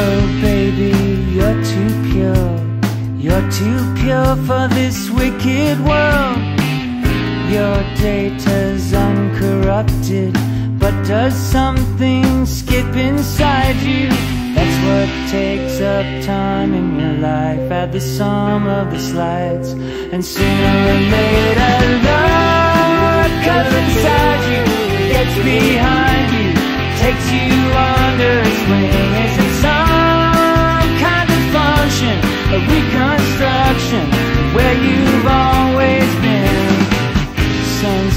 Oh baby, you're too pure. You're too pure for this wicked world. Your data's uncorrupted But does something skip inside you? That's what takes up time in your life Add the sum of the slides. And sooner or later the color inside you gets behind.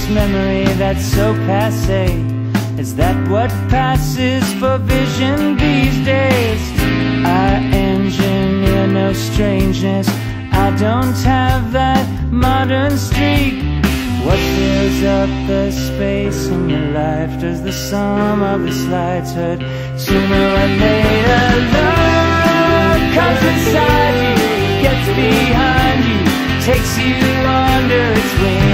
Sense memory that's so passe. Is that what passes for vision these days? I engineer no strangeness. I don't have that modern streak. What fills up the space in your life? Does the sum of the slides hurt? Sooner or later, love comes inside you, gets behind you, takes you under its wing.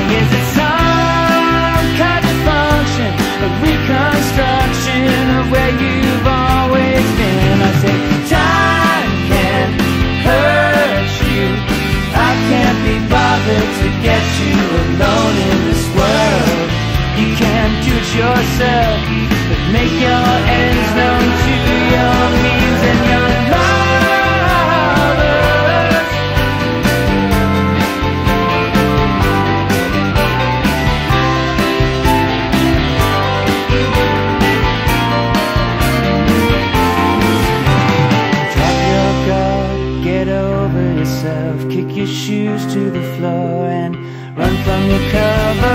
To the floor and run from your cover,